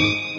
Mm-hmm.